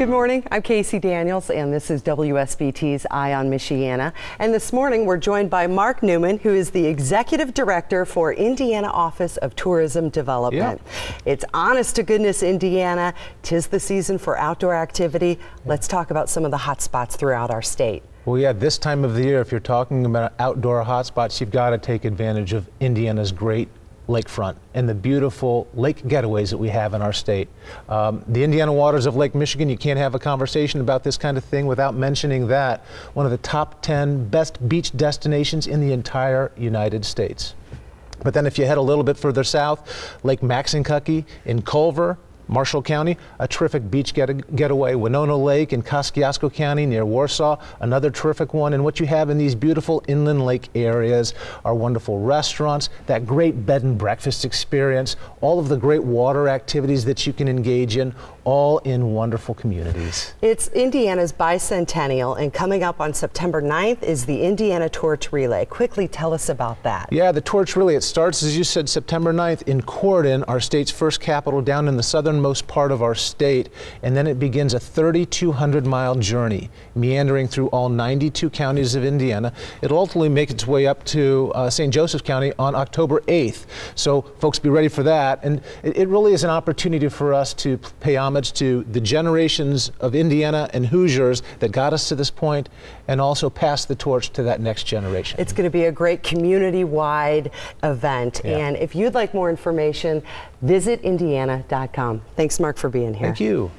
Good morning. I'm Casey Daniels, and this is WSBT's Eye on Michiana. And this morning, we're joined by Mark Newman, who is the Executive Director for Indiana Office of Tourism Development. It's honest to goodness Indiana. Tis the season for outdoor activity. Let's talk about some of the hot spots throughout our state. Well, yeah, this time of the year, if you're talking about outdoor hotspots, you've got to take advantage of Indiana's great lakefront and the beautiful lake getaways that we have in our state. Um, the Indiana waters of Lake Michigan, you can't have a conversation about this kind of thing without mentioning that. One of the top 10 best beach destinations in the entire United States. But then if you head a little bit further south, Lake Maxinkuckee in Culver, Marshall County, a terrific beach get getaway. Winona Lake in Kosciusko County near Warsaw, another terrific one. And what you have in these beautiful inland lake areas are wonderful restaurants, that great bed and breakfast experience, all of the great water activities that you can engage in, all in wonderful communities. It's Indiana's bicentennial, and coming up on September 9th is the Indiana Torch Relay. Quickly tell us about that. Yeah, the Torch Relay, it starts, as you said, September 9th in Corydon, our state's first capital, down in the southernmost part of our state. And then it begins a 3,200 mile journey, meandering through all 92 counties of Indiana. It'll ultimately make its way up to uh, St. Joseph County on October 8th. So, folks, be ready for that. And it, it really is an opportunity for us to pay homage to the generations of Indiana and Hoosiers that got us to this point and also pass the torch to that next generation. It's going to be a great community wide event. Yeah. And if you'd like more information, visit indiana.com. Thanks, Mark, for being here. Thank you.